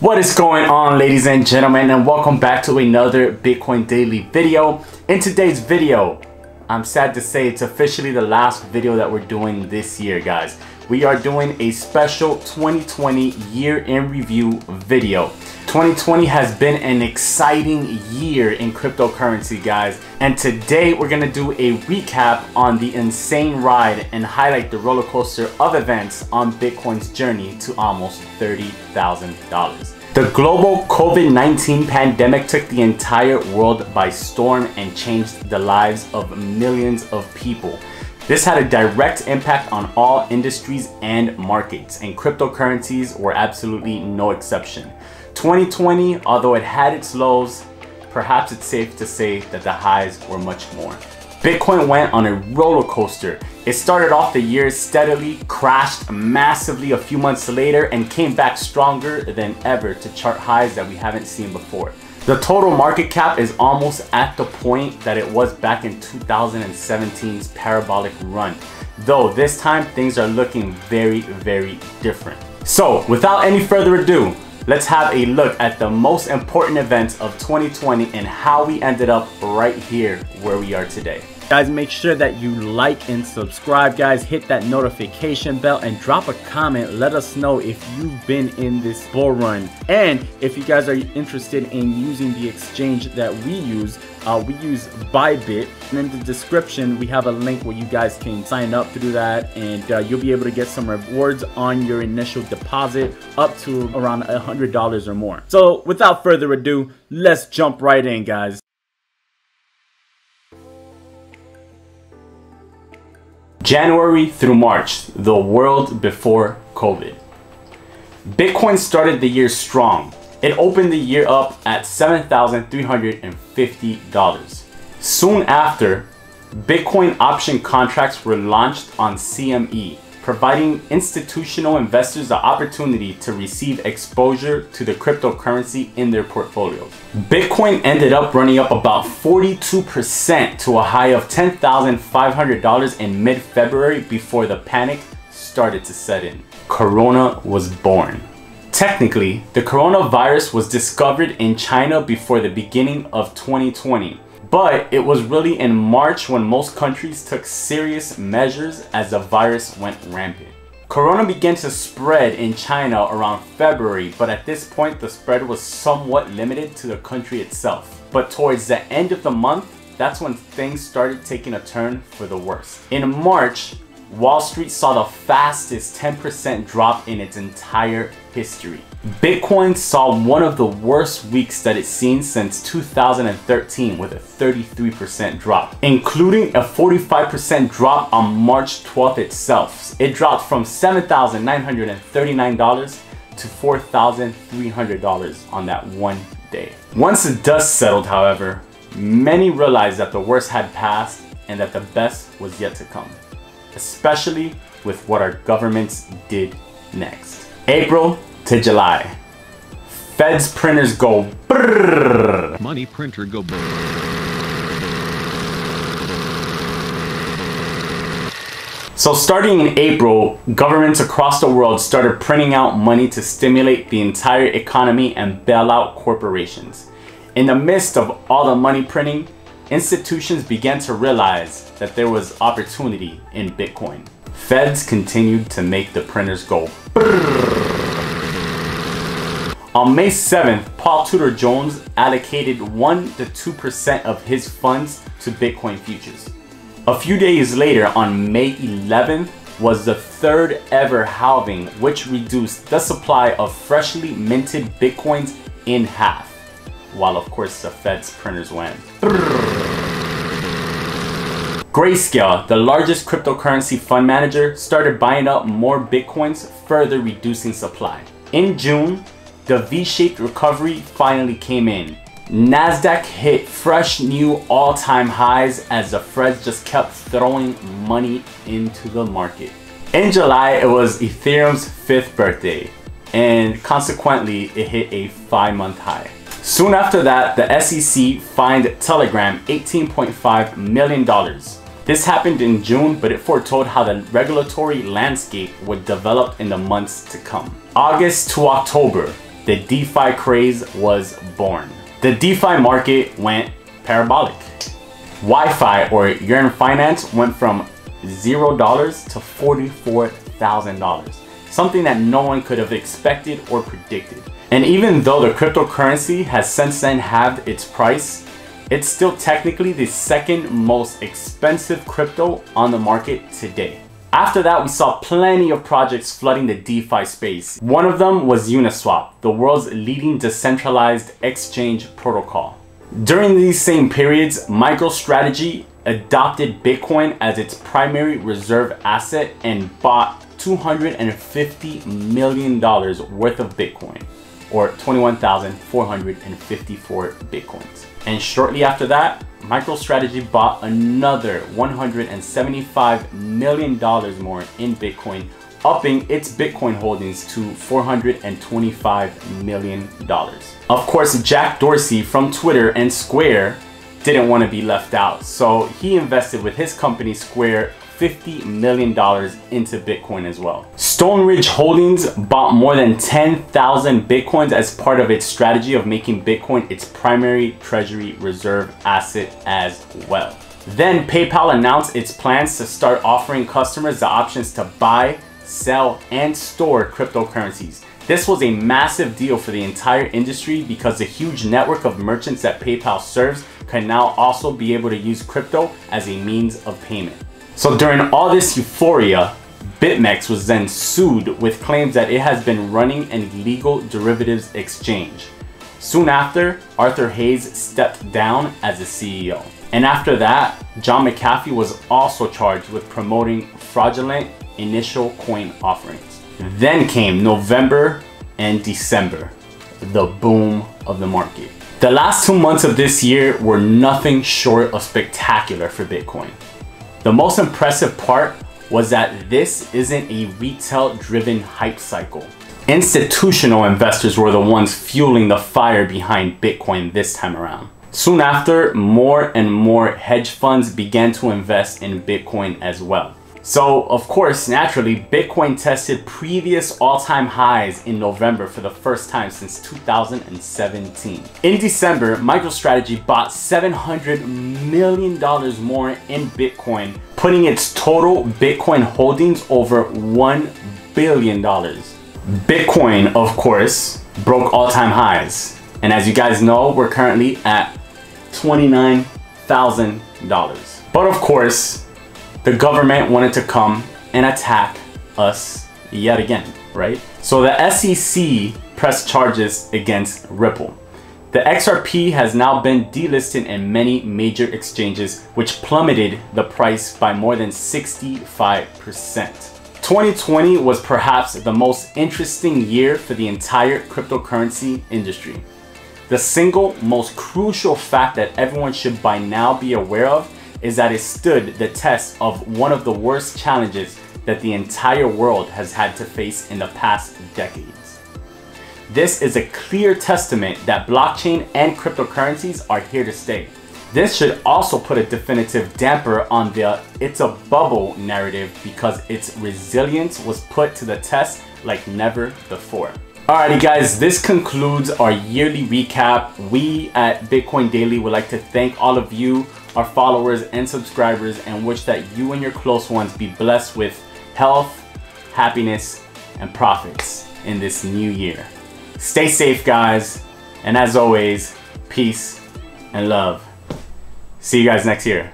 What is going on ladies and gentlemen and welcome back to another Bitcoin Daily video. In today's video, I'm sad to say it's officially the last video that we're doing this year guys. We are doing a special 2020 year in review video. 2020 has been an exciting year in cryptocurrency guys and today we're gonna do a recap on the insane ride and highlight the roller coaster of events on Bitcoin's journey to almost $30,000. The global COVID-19 pandemic took the entire world by storm and changed the lives of millions of people. This had a direct impact on all industries and markets, and cryptocurrencies were absolutely no exception. 2020, although it had its lows, perhaps it's safe to say that the highs were much more. Bitcoin went on a roller coaster. It started off the year steadily, crashed massively a few months later, and came back stronger than ever to chart highs that we haven't seen before. The total market cap is almost at the point that it was back in 2017's parabolic run. Though this time things are looking very, very different. So without any further ado, let's have a look at the most important events of 2020 and how we ended up right here where we are today. Guys, make sure that you like and subscribe, guys. Hit that notification bell and drop a comment. Let us know if you've been in this bull run. And if you guys are interested in using the exchange that we use, uh, we use Bybit. And in the description, we have a link where you guys can sign up to do that. And uh, you'll be able to get some rewards on your initial deposit up to around $100 or more. So without further ado, let's jump right in, guys. January through March, the world before COVID. Bitcoin started the year strong. It opened the year up at $7,350. Soon after, Bitcoin option contracts were launched on CME, providing institutional investors the opportunity to receive exposure to the cryptocurrency in their portfolios. Bitcoin ended up running up about 42% to a high of $10,500 in mid-February before the panic started to set in. Corona was born. Technically, the coronavirus was discovered in China before the beginning of 2020 but it was really in March when most countries took serious measures as the virus went rampant. Corona began to spread in China around February, but at this point the spread was somewhat limited to the country itself. But towards the end of the month, that's when things started taking a turn for the worse. In March, Wall Street saw the fastest 10% drop in its entire history. Bitcoin saw one of the worst weeks that it's seen since 2013 with a 33% drop, including a 45% drop on March 12th itself. It dropped from $7,939 to $4,300 on that one day. Once the dust settled, however, many realized that the worst had passed and that the best was yet to come especially with what our governments did next. April to July. Fed's printers go brrrr. Money printer go brrrr. So starting in April, governments across the world started printing out money to stimulate the entire economy and bail out corporations. In the midst of all the money printing, institutions began to realize that there was opportunity in Bitcoin. Feds continued to make the printers go On May 7th, Paul Tudor Jones allocated 1 to 2% of his funds to Bitcoin futures. A few days later, on May 11th, was the third ever halving, which reduced the supply of freshly minted Bitcoins in half while of course the Fed's printers went. Grayscale, the largest cryptocurrency fund manager, started buying up more Bitcoins, further reducing supply. In June, the V-shaped recovery finally came in. NASDAQ hit fresh new all-time highs as the Fed just kept throwing money into the market. In July, it was Ethereum's fifth birthday, and consequently, it hit a five-month high. Soon after that, the SEC fined Telegram $18.5 million. This happened in June, but it foretold how the regulatory landscape would develop in the months to come. August to October, the DeFi craze was born. The DeFi market went parabolic. YFI or Yearn Finance went from $0 to $44,000, something that no one could have expected or predicted. And even though the cryptocurrency has since then halved its price, it's still technically the second most expensive crypto on the market today. After that, we saw plenty of projects flooding the DeFi space. One of them was Uniswap, the world's leading decentralized exchange protocol. During these same periods, MicroStrategy adopted Bitcoin as its primary reserve asset and bought $250 million worth of Bitcoin, or 21,454 Bitcoins. And shortly after that, MicroStrategy bought another $175 million more in Bitcoin, upping its Bitcoin holdings to $425 million. Of course, Jack Dorsey from Twitter and Square didn't want to be left out, so he invested with his company Square $50 million into Bitcoin as well. Stone Ridge Holdings bought more than 10,000 Bitcoins as part of its strategy of making Bitcoin its primary treasury reserve asset as well. Then PayPal announced its plans to start offering customers the options to buy, sell, and store cryptocurrencies. This was a massive deal for the entire industry because the huge network of merchants that PayPal serves can now also be able to use crypto as a means of payment. So during all this euphoria, BitMEX was then sued with claims that it has been running an illegal derivatives exchange. Soon after, Arthur Hayes stepped down as the CEO. And after that, John McAfee was also charged with promoting fraudulent initial coin offerings. Then came November and December, the boom of the market. The last two months of this year were nothing short of spectacular for Bitcoin. The most impressive part was that this isn't a retail driven hype cycle. Institutional investors were the ones fueling the fire behind Bitcoin this time around. Soon after, more and more hedge funds began to invest in Bitcoin as well. So of course, naturally, Bitcoin tested previous all-time highs in November for the first time since 2017. In December, MicroStrategy bought $700 million more in Bitcoin, putting its total Bitcoin holdings over $1 billion. Bitcoin, of course, broke all-time highs. And as you guys know, we're currently at $29,000. But of course, the government wanted to come and attack us yet again, right? So the SEC pressed charges against Ripple. The XRP has now been delisted in many major exchanges, which plummeted the price by more than 65%. 2020 was perhaps the most interesting year for the entire cryptocurrency industry. The single most crucial fact that everyone should by now be aware of is that it stood the test of one of the worst challenges that the entire world has had to face in the past decades. This is a clear testament that blockchain and cryptocurrencies are here to stay. This should also put a definitive damper on the it's a bubble narrative because its resilience was put to the test like never before. Alrighty guys, this concludes our yearly recap. We at Bitcoin Daily would like to thank all of you our followers and subscribers and wish that you and your close ones be blessed with health, happiness, and profits in this new year. Stay safe, guys. And as always, peace and love. See you guys next year.